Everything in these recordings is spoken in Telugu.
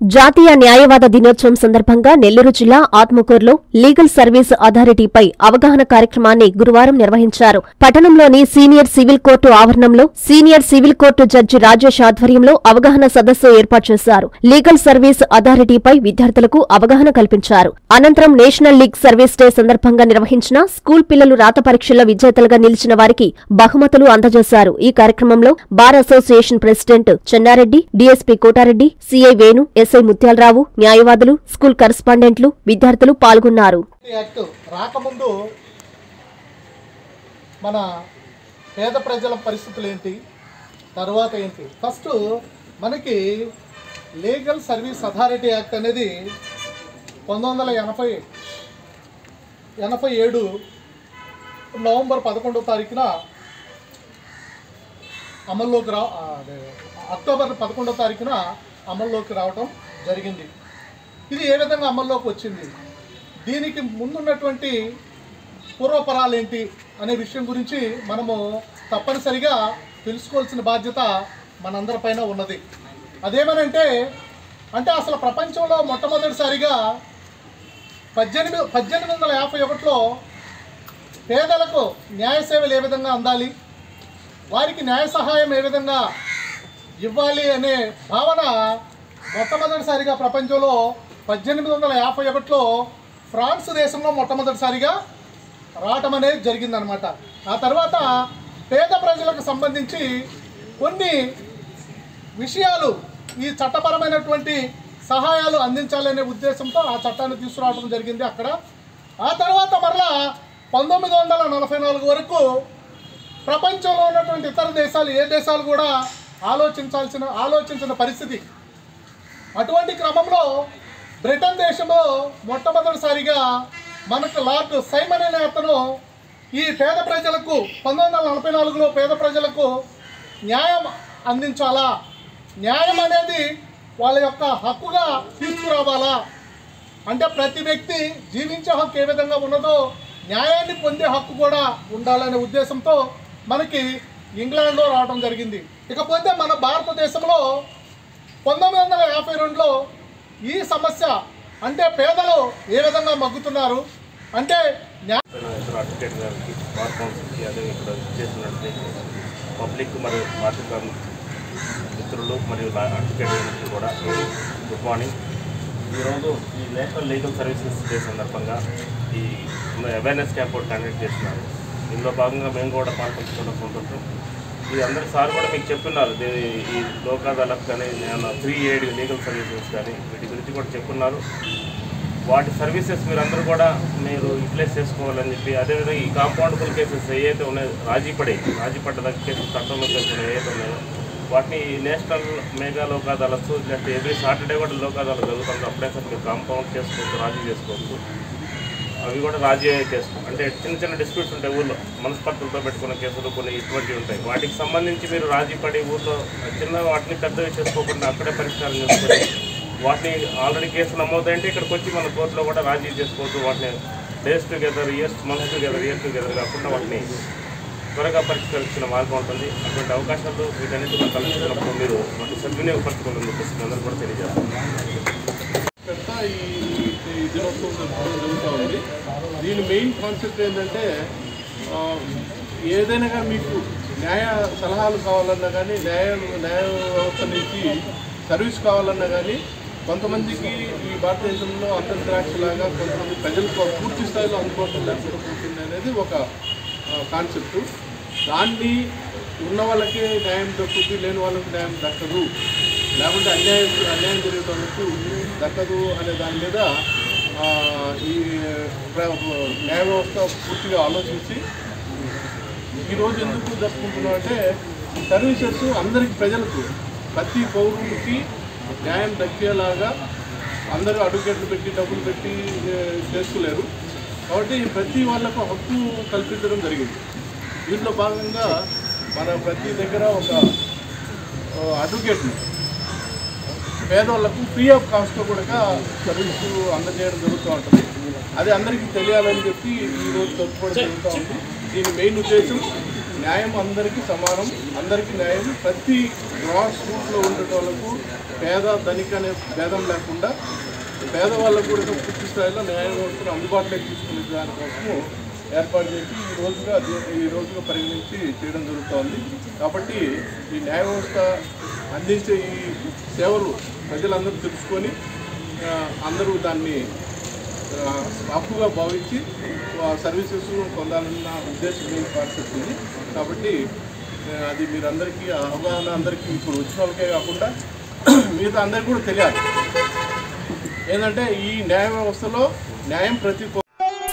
జాతీయ న్యాయవాద దినోత్సవం సందర్భంగా నెల్లూరు జిల్లా ఆత్మకూరులో లీగల్ సర్వీస్ అథారిటీపై అవగాహన కార్యక్రమాన్ని గురువారం నిర్వహించారు. పట్టణంలోని సీనియర్ సివిల్ కోర్టు ఆవరణంలో senior civil court judge Rajesh ఆధ్వర్యంలో అవగాహన సదస్సు ఏర్పాటు చేశారు. లీగల్ సర్వీస్ అథారిటీపై విద్యార్థులకు అవగాహన కల్పించారు. అనంతరం నేషనల్ లీగ్ సర్వీస్ డే సందర్భంగా నిర్వహించిన స్కూల్ పిల్లలు రాత పరీక్షల్లో విజేతలుగా నిలిచిన వారికి బహుమతులు అందజేశారు. ఈ కార్యక్రమంలో bar association president Chennareddy DSP Kotareddy CI Venu SI Muthyalarao న్యాయవాదులు స్కూల్ కరస్పాండెంట్లు విద్యార్థులు పాల్గొన్నారు. యాక్ట్ రాకముందు మన పేద ప్రజల పరిస్థితులు ఏంటి తర్వాత ఏంటి? ఫస్ట్ మనకి లీగల్ సర్వీస్ అథారిటీ యాక్ట్ అనేది పంతొమ్మిది వందల ఎనభై ఎనభై ఏడు నవంబర్ పదకొండవ తారీఖున అమల్లోకి రా అక్టోబర్ పదకొండవ తారీఖున అమల్లోకి రావటం జరిగింది. ఇది ఏ విధంగా అమల్లోకి వచ్చింది? దీనికి ముందున్నటువంటి పూర్వపరాలు ఏంటి అనే విషయం గురించి మనము తప్పనిసరిగా తెలుసుకోవాల్సిన బాధ్యత మనందరిపైన ఉన్నది. అదేమనంటే అంటే అసలు ప్రపంచంలో మొట్టమొదటిసారిగా పద్దెనిమిది పద్దెనిమిది వందల యాభై ఒకటిలో పేదలకు న్యాయ సేవలు ఏ విధంగా అందాలి? వారికి న్యాయ సహాయం ఏ విధంగా ఇవ్వాలి అనే భావన మొట్టమొదటిసారిగా ప్రపంచంలో పద్దెనిమిది వందల యాభై ఒకటిలో ఫ్రాన్స్ దేశంలో మొట్టమొదటిసారిగా రావటం అనేది జరిగిందనమాట ఆ తర్వాత పేద ప్రజలకు సంబంధించి కొన్ని విషయాలు ఈ చట్టపరమైనటువంటి సహాయాలు అందించాలనే ఉద్దేశంతో ఆ చట్టాన్ని తీసుకురావడం జరిగింది అక్కడ. ఆ తర్వాత మరలా పంతొమ్మిది వందల నలభై నాలుగు వరకు ప్రపంచంలో ఉన్నటువంటి ఇతర దేశాలు ఏ దేశాలు కూడా ఆలోచించాల్సిన ఆలోచించిన పరిస్థితి. అటువంటి క్రమంలో బ్రిటన్ దేశంలో మొట్టమొదటిసారిగా మనకు లార్డ్ సైమన్ అనే అతను ఈ పేద ప్రజలకు పంతొమ్మిది వందల నలభై నాలుగులో పేద ప్రజలకు న్యాయం అందించాలా? న్యాయం అనేది వాళ్ళ యొక్క హక్కుగా తీసుకురావాలా? అంటే ప్రతి వ్యక్తి జీవించే హక్కు ఏ విధంగా ఉన్నదో న్యాయాన్ని పొందే హక్కు కూడా ఉండాలనే ఉద్దేశంతో మనకి ఇంగ్లాండ్లో రావడం జరిగింది. ఇకపోతే మన భారతదేశంలో పంతొమ్మిది వందల యాభై రెండులో ఈ సమస్య అంటే పేదలు ఏ విధంగా మగ్గుతున్నారు? అంటే ఇక్కడ పబ్లిక్ మరియు పార్టీ మిత్రులు మరియు అడ్వకేట్ గారికి కూడా గుడ్ మార్నింగ్. ఈరోజు ఈ నేషనల్ లీగల్ సర్వీసెస్ డే సందర్భంగా ఈ అవేర్నెస్ క్యాంప్ కండక్ట్ చేస్తున్నారు. ఇందులో భాగంగా మేము కూడా పాల్పంచుకోవడం ఉంటుంటాం ఇది అందరి సార్ కూడా మీకు చెప్పున్నారు దీ- ఈ లోక్ అదాలత్ కానీ త్రీ ఎయిడ్ లీగల్ సర్వీసెస్ కానీ వీటి గురించి కూడా చెప్పున్నారు. వాటి సర్వీసెస్ మీరందరూ కూడా మీరు యూటిలైజ్ చేసుకోవాలని చెప్పి అదేవిధంగా ఈ కాంపౌండబుల్ కేసెస్ ఏవైతే ఉన్నాయో రాజీ పడే రాజీ పడ్డదగ్గ కేసెస్ చట్టంలో కేసులు ఏవైతే ఉన్నాయో వాటిని నేషనల్ మెగా లోక్ అదాలత్ లేకపోతే ఎవ్రీ సాటర్డే కూడా లోక్ అదాలత్ జరుగుతుంది. అప్పుడే సార్ మీరు కాంపౌండ్ చేసుకోవచ్చు రాజీ చేసుకోవచ్చు. అవి కూడా రాజీ అయ్యే కేసులు అంటే చిన్న చిన్న డిస్ప్యూట్స్ ఉంటాయి ఊళ్ళో మనస్పర్ధలతో పెట్టుకున్న కేసులు కొన్ని ఇటువంటివి ఉంటాయి. వాటికి సంబంధించి మీరు రాజీ పడి ఊళ్ళో చిన్న వాటిని పెద్దవి చేసుకోకుండా అక్కడే పరిష్కారం చేసుకొని వాటిని ఆల్రెడీ కేసులు నమ్మవుతాయంటే ఇక్కడికి వచ్చి మన కోర్టులో కూడా రాజీ చేసుకోవచ్చు వాటిని days together years months together years together కాకుండా వాటిని త్వరగా పరిష్కరించిన మార్గం ఉంటుంది. అటువంటి అవకాశాలు వీటన్నిటిలో కల్పించినప్పుడు మీరు వాటిని సద్వినియోగపరచుకోవాలని చెప్పేసి అందరూ కూడా తెలియజేస్తాం ఈ దినోత్సవం జరుపుకోవడం జరుగుతూ ఉంది దీని మెయిన్ కాన్సెప్ట్ ఏంటంటే ఏదైనా కానీ మీకు న్యాయ సలహాలు కావాలన్నా కానీ న్యాయ న్యాయ వ్యవస్థ నుంచి సర్వీస్ కావాలన్నా కానీ కొంతమందికి ఈ భారతదేశంలో అంతర్ద్రాక్షలాగా కొంతమంది ప్రజలకు పూర్తి స్థాయిలో అందుబాటులో లేకుండా పోతుంది అనేది ఒక కాన్సెప్ట్. దాన్ని ఉన్న వాళ్ళకి న్యాయం దక్కుతుంది లేని వాళ్ళకి న్యాయం దక్కదు. లేకుంటే అన్యాయం అన్యాయం జరిగే వాళ్ళకు దక్కదు అనే దాని మీద ఈ న్యాయ వ్యవస్థ పూర్తిగా ఆలోచించి ఈరోజు ఎందుకు జరుపుకుంటున్నాం అంటే సర్వీసెస్ అందరికి ప్రజలకు ప్రతి పౌరుడికి న్యాయం దక్కేలాగా అందరూ అడ్వకేట్లు పెట్టి డబ్బులు పెట్టి చేసుకోలేరు కాబట్టి ప్రతి వాళ్ళకు హక్కు కల్పించడం జరిగింది. దీంట్లో భాగంగా మన ప్రతి దగ్గర ఒక అడ్వకేట్ని పేదవాళ్ళకు ఫ్రీ ఆఫ్ కాస్ట్లో కూడా సర్వీస్ అందజేయడం జరుగుతూ ఉంటుంది. అది అందరికీ తెలియాలని చెప్పి ఈ రోజు జరుపుకోవడం జరుగుతూ ఉంది. దీని మెయిన్ ఉద్దేశం న్యాయం అందరికీ సమానం అందరికీ న్యాయం. ప్రతి గ్రాస్ రూట్లో ఉండే వాళ్ళకు పేద ధనిక అనే భేదం లేకుండా పేదవాళ్ళకు కూడా పూర్తి స్థాయిలో న్యాయ వ్యవస్థను అందుబాటులోకి తీసుకునే దానికోసము ఏర్పాటు చేసి ఈ రోజుగా ఈ రోజుగా పరిగణించి చేయడం జరుగుతోంది కాబట్టి ఈ న్యాయ వ్యవస్థ అందించే ఈ సేవలు ప్రజలందరూ తెలుసుకొని అందరూ దాన్ని ఆ, హక్కుగా భావించి ఆ సర్వీసెస్ పొందాలన్న ఉద్దేశం మెయిన్ కాన్సెప్ట్ ఉంది కాబట్టి అది మీరందరికీ అవగాహన అందరికీ ఇప్పుడు వచ్చిన వాళ్ళకే కాకుండా మిగతా అందరికీ కూడా తెలియాలి. ఏంటంటే ఈ న్యాయ వ్యవస్థలో న్యాయం ప్రతి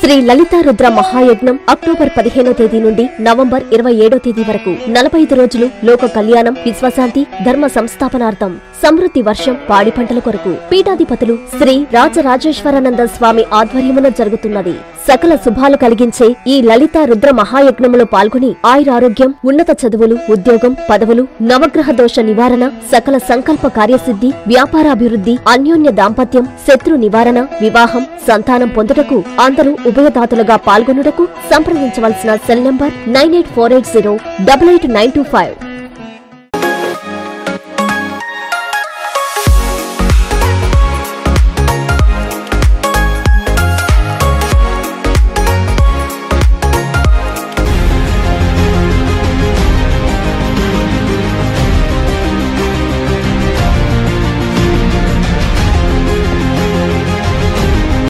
శ్రీ లలితారుద్ర మహాయజ్ఞం అక్టోబర్ పదిహేనో తేదీ నుండి నవంబర్ ఇరవై ఏడో తేదీ వరకు నలభై ఐదు రోజులు లోక కళ్యాణం విశ్వశాంతి ధర్మ సంస్థాపనార్థం సమృద్ధి వర్షం పాడి పంటల కొరకు పీఠాధిపతులు శ్రీ రాజరాజేశ్వరానంద స్వామి ఆధ్వర్యమున జరుగుతున్నది. సకల శుభాలు కలిగించే ఈ లలితారుద్ర మహాయజ్ఞములో పాల్గొని ఆయురారోగ్యం ఉన్నత చదువులు ఉద్యోగం పదవులు నవగ్రహ దోష నివారణ సకల సంకల్ప కార్యసిద్ధి వ్యాపారాభివృద్ధి అన్యోన్య దాంపత్యం శత్రు నివారణ వివాహం సంతానం పొందుటకు అందరూ ఉభయదాతలుగా పాల్గొనుటకు సంప్రదించవలసిన cell number nine eight four eight zero double eight nine two five.